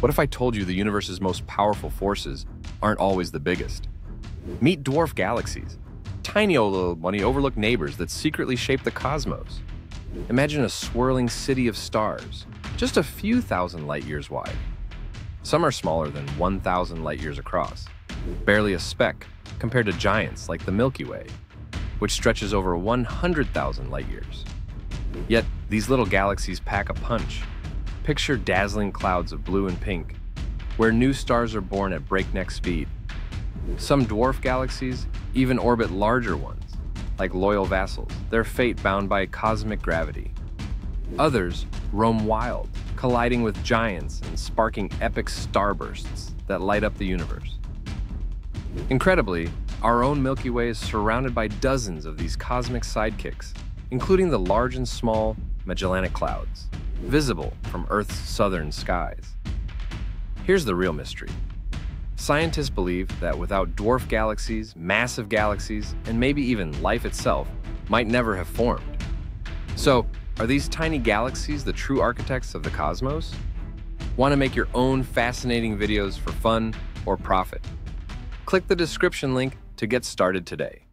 What if I told you the universe's most powerful forces aren't always the biggest? Meet dwarf galaxies, tiny old little money overlooked neighbors that secretly shape the cosmos. Imagine a swirling city of stars, just a few thousand light years wide. Some are smaller than 1,000 light years across, barely a speck compared to giants like the Milky Way, which stretches over 100,000 light years. Yet, these little galaxies pack a punch Picture dazzling clouds of blue and pink, where new stars are born at breakneck speed. Some dwarf galaxies even orbit larger ones, like loyal vassals, their fate bound by cosmic gravity. Others roam wild, colliding with giants and sparking epic starbursts that light up the universe. Incredibly, our own Milky Way is surrounded by dozens of these cosmic sidekicks, including the large and small Magellanic Clouds visible from Earth's southern skies. Here's the real mystery. Scientists believe that without dwarf galaxies, massive galaxies, and maybe even life itself might never have formed. So, are these tiny galaxies the true architects of the cosmos? Want to make your own fascinating videos for fun or profit? Click the description link to get started today.